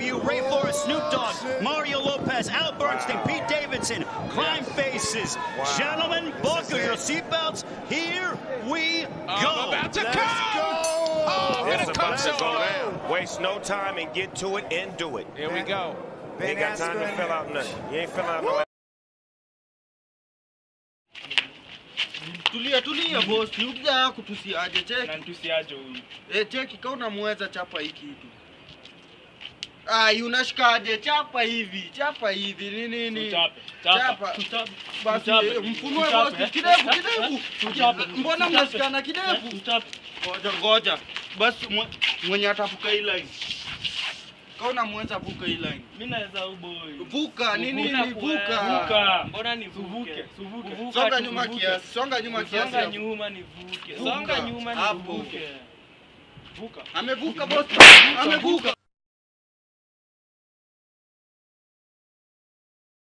You Ray Forrest, Snoop Dogg, Mario Lopez, Al Bernstein, Pete Davidson, Crime Faces. Gentlemen, buckle your seatbelts. Here we go. about to Let's come. go! Oh, It's gonna about come to so go down. Waste no time and get to it and do it. Here we go. You ain't got time to fill out nothing. You ain't filling out no Tulia tulia boss, ukija kutusiaje cheki. Nantusiaje huyu? Eh, cheki kama unamweza chapa hii kitu. Ai, unashikaje? Chapa hivi, chapa hivi. Ni nini? Chapa, Basi eh, mfunue boss eh. kidevu, kidevu. Tuchape, Mbona mnashikana eh, kidevu? Ngoja ngoja. Basi mwenye atavuka hii line. Kaona mwenza vuka hii line. Mimi naweza uboy. Vuka, nini Vuka, nini vuka. vuka. Vuka. Mbona ni Suvuke, suvuke. Songa nyuma kiasi, songa nyuma kiasi. Songa nyuma nivuke. vuke. Songa nyuma ni nivuke. Vuka. Amevuka boss. Amevuka.